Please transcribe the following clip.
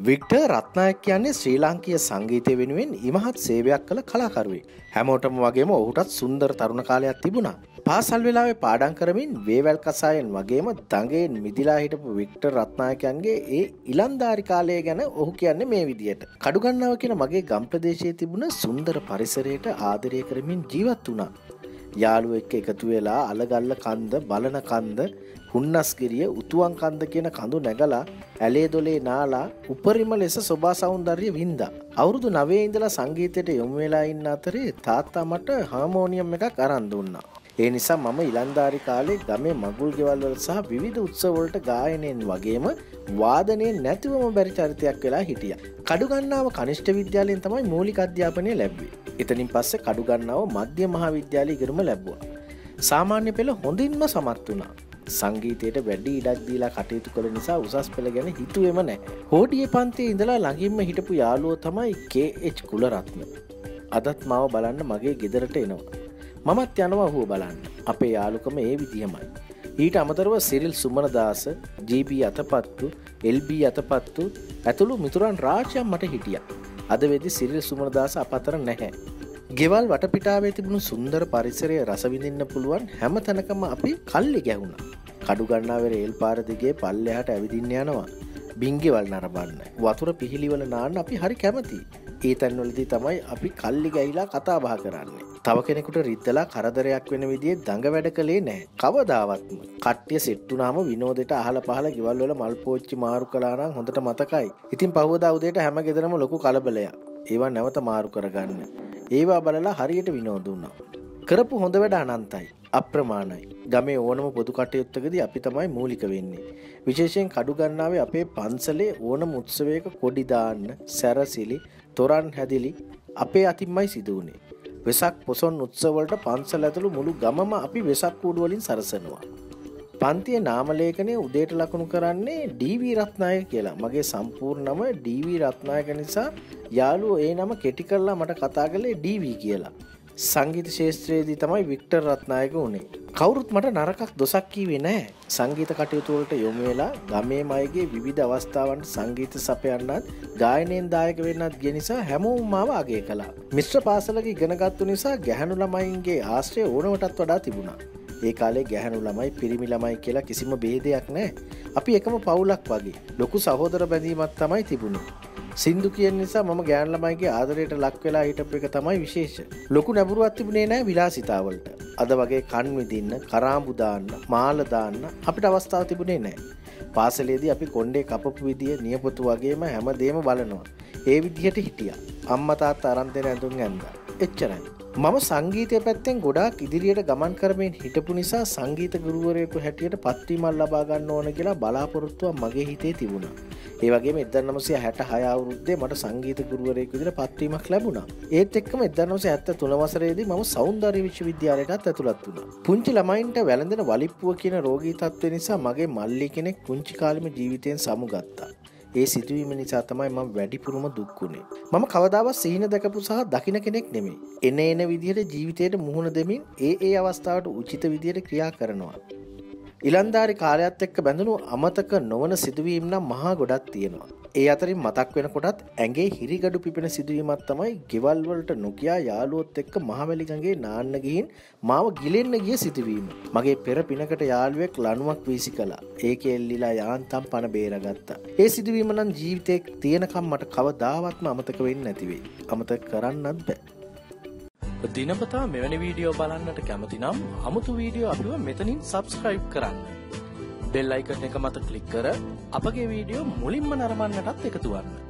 Victor Ratnayake කියන්නේ ශ්‍රී ලාංකීය සංගීතය වෙනුවෙන් ඉමහත් සේවයක් කළ කලාකරුවෙක්. හැමෝටම වගේම ඔහුටත් සුන්දර තරුණ කාලයක් තිබුණා. පාසල් වෙලාවේ පාඩම් කරමින් වේවැල් කසායෙන් වගේම දඟයෙන් මිදිලා හිටපු වික්ටර් රත්නායකයන්ගේ ඒ ඉලන්දාරි කාලය ගැන ඔහු කියන්නේ මේ විදියට. කඩුගන්නාව කියන මගේ ගම් ප්‍රදේශයේ තිබුණ සුන්දර පරිසරයට ආදරය කරමින් ජීවත් වුණා. යාළුවෙක් එක්ක එකතු වෙලා අලගල්ල කන්ද බලන කන්ද හුන්නස්ගිරිය උතුවන් කන්ද කියන කඳු නැගලා ඇලේ දොලේ නාලා උපරිම ලෙස සොබා සෞන්දර්ය වින්දා. අවුරුදු නවේ ඉඳලා සංගීතයට යොමු වෙලා ඉන්න අතරේ තාත්තා මට හාමෝනියම් එකක් අරන් දුන්නා. ඒ නිසා මම ඉලන්දාරි කාලේ ගමේ මගුල් ගෙවල් වල සහ විවිධ උත්සව වලට ගායනයෙන් වගේම වාදනයෙන් නැතිවම බැරි චරිතයක් වෙලා හිටියා. කඩුගන්නාව කනිෂ්ඨ විද්‍යාලයෙන් තමයි මූලික අධ්‍යාපනය ලැබුවේ. එතනින් පස්සේ කඩුගන්නාව මධ්‍ය මහාවිද්‍යාලය ඉගෙනුම ලැබුවා. සාමාන්‍ය පෙළ හොඳින්ම සමත් වුණා. සංගීතයට වැඩි ඉඩක් දීලා කටයුතු කළ නිසා උසස් පෙළ ගැන හිතුවෙම නෑ. හෝඩිය පන්තිය ඉඳලා ළඟින්ම හිටපු යාලුව තමයි කේච් කුලරත්න. අදත් මාව බලන්න මගේ ගෙදරට එනවා. මමත් යනවා හුව බලන්න. අපේ යාලුකම ඒ විදිහමයි. ඊට අමතරව සිරිල් සුමනදාස ජීප අතපත්තු එල්බ අතපත්තු ඇතුළු මිතුරන් රාජ්‍යම් මට හිටිය. අද වෙදි සිරිල් සුමනදාස අපතර නැහැ. ගෙවල් වටපිටාවේ තිබුණු සුන්දර පරිසරය රසවිඳන්න පුළුවන් හැම තැනකම අපි කල්ලි ගැහුණ. කඩුගන්නාවර ඒල් පාරදිගේ පල්ලෙහට ඇවිදින්න යනවා. බිංගෙවල් නරබන්න. වතුර පිහිලිවල නාන්න අපි හරි කැමති. ඒ තැන්වලදී තමයි අපි කල්ලි ගැහිලා කතා බා කරන්නේ. තව කෙනෙකුට රිද්දලා කරදරයක් වෙන විදිේ දඟ වැඩ කළේ නෑ. කවදාවත්ම කට්ටිය සෙට්ටුනාම විනෝදට අහල පහල ගෙවල්වල මල් පෝච්චි මාරු කලානම් හොඳට මතකයි. ඉතින් පහවදවදයට හැම ගෙදරම ලොකු කලබලයක්. ඒවා නැවත මාරු කරගන්න. ඒවා බලලා හරියට විනෝදුන්නා. කරපු හොඳ වැඩ අනන්තයි. අප්‍රමාණයි. ගමේ ඕනම පොදු කටයුත්තකදී අපි තමයි මූලික වෙන්නේ. විශේෂයෙන් කඩුගන්නාවේ අපේ පන්සලේ ඕනම උත්සවයක කොඩි දාන්න, සැරසිලි, තොරන් හැදිලි අපේ අතින්මයි සිදු වුණේ. වෙසක් පොසොන් උත්සවවලට පන්සල ඇතුළු මුළු ගමම අපි වෙසක් කූඩු වලින් සරසනවා. පන්තිය නාමලේඛනය උදේට ලකුණු කරන්නේ ඩීවී රත්නායක කියලා. මගේ සම්පූර්ණ නම ඩීවී රත්නායක නිසා යාළුවෝ ඒ නම කෙටි කරලා මට කතා කළේ ඩීවී කියලා. සංගීත ශේත්‍රයේදී තමයි වික්ටර් රත්නායක වුණේ. කවුරුත් මට නරකක් දොසක් කීවේ නෑ. සංගීත කටයුතු වලට යොමු වෙලා ගමේ මයගේ විවිධ අවස්ථාවන්ට සංගීත සපයන්නත් ගායනයෙන් දායක වෙන්නත් ගිය නිසා හැමෝම මාව අගය කළා. මිශ්‍ර පාසලක ඉගෙනගත්තු නිසා ගැහැණු ළමයින්ගේ ආශ්‍රය ඕනවටත් වඩා තිබුණා. ඒ කාලේ ගැහැණු ළමයි පිරිමි ළමයි කියලා කිසිම ભેදයක් නැහැ. අපි එකම පවුලක් වගේ. ලොකු සහෝදර බැඳීමක් තමයි තිබුණේ. සින්දු කියෙන් නිසා මම ගෑන් ළමයිගේ ආදරයට ලක් වෙලා හිටපු එක තමයි විශේෂ. ලොකු නැඹුරුවක් තිබුණේ නැහැ විලාසිතාවලට. අද වගේ කන් විදින්න, කරාඹු දාන්න, මාල දාන්න අපිට අවස්ථාව තිබුණේ නැහැ. පාසලේදී අපි කොණ්ඩේ කපපු විදිය නියපොතු වගේම හැමදේම බලනවා. ඒ විදිහට හිටියා. අම්මා තාත්තා අරන් දෙන ඇඳුම් ඇඳලා. එච්චරයි. මම සංගීතය පැත්තෙන් ගොඩාක් ඉදිරියට ගමන් කරමින් හිටපු නිසා සංගීත ගුරුවරයෙකු හැටියට පත්වීමල් ලබා ගන්න ඕන කියලා බලාපොරොත්තුවක් මගේ හිතේ තිබුණා. ඒ වගේ එදදා නමසය හැට හය අවුරුද්දේ මට සංගීත ගුරුවරයෙකු විදිහට පත්වීමක් ලැබුණා. ඒත් එක්කම එදදා නමසය ඇත්ත තුන වසරේදී මම සෞන්දර්ය විශ්වවිද්‍යාලයටත් ඇතුළත් වුණා. පුංචි ළමයින්ට වැළඳෙන වලිප්පුව කියන රෝගී තත්ත්වය නිසා මගේ මල්ලි කෙනෙක් පුංචි කාලෙම ජීවිතයෙන් සමුගත්තා. ඒ සිදුවීම නිසා තමයි මම වැඩිපුරම දුක්කුණේ. මම කවදාවත් සිහින දැකපු සහ දකින කෙනෙක් නෙමෙයි. එන එන විදිහට ජීවිතයට මුහුණ දෙමින් ඒ ඒ අවස්ථාවට උචිත විදිහට ක්‍රියා කරනවා. ඉලන්දාරි කාලයත් එක්ක බැඳුණු අමතක නොවන සිදුවීම් නම් මහා ගොඩක් තියෙනවා. ඒ අතරින් මතක් වෙනකොටත් ඇගේ හිරිගඩු පිපෙන සිදුවීමත් තමයි ගෙවල් වලට නොකියා යාළුවොත් එක්ක මහවැලිගඟේ නාන්න ගිහින් මාව ගිලෙන්න ගිය සිදුවීම. මගේ පෙර පිනකට යාළුවෙක් ලණුවක් වීසි කළා. ඒකේ එල්ලිලා යාන්තම් පණ බේරගත්තා. ඒ සිදුවීම නම් ජීවිතේ තියෙනකම් මට කවදාවත්ම අමතක වෙන්නේ නැති වෙයි. අමතක කරන්නත් බෑ. දිනපතා මෙවැනි වීඩියෝ බලන්නට කැමති නම් අමුතු වීඩියෝ අපිව මෙතනින් සබස්ක්‍රයිබ් කරන්න. බෙල් අයිකන් එක මත ක්ලික් කර අපගේ වීඩියෝ මුලින්ම නරඹන්නටත් එකතු වන්න.